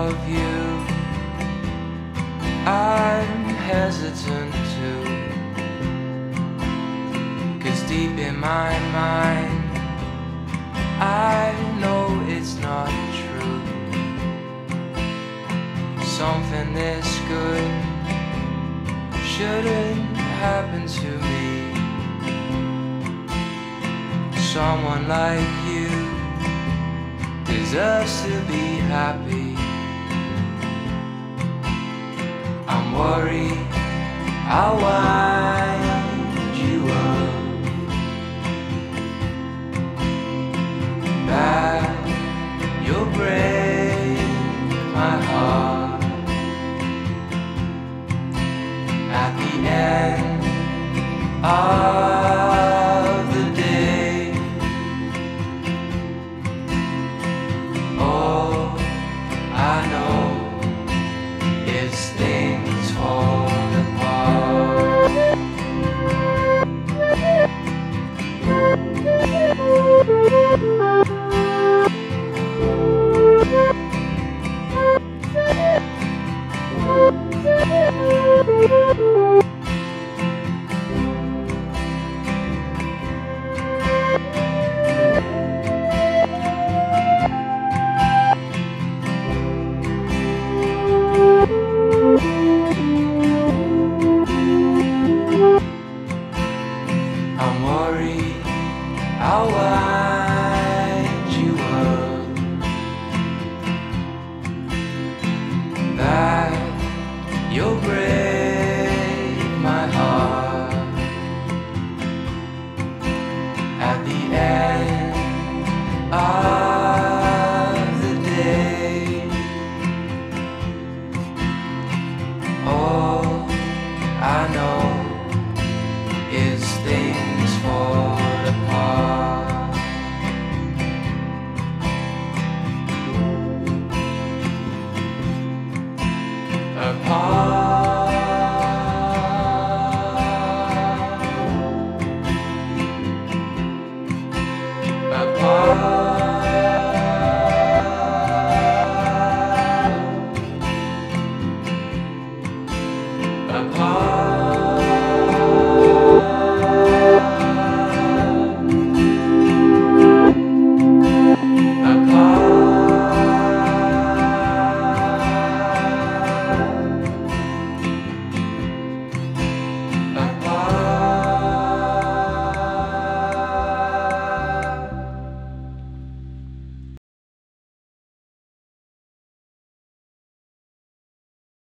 love you. I'm hesitant to. Cause deep in my mind, I know it's not true. Something this good shouldn't happen to me. Someone like you deserves to be happy. I'll wind you up. That you'll break my heart at the end of I'll wind you up. That you'll break my heart at the end of the day. All I know is things fall apart.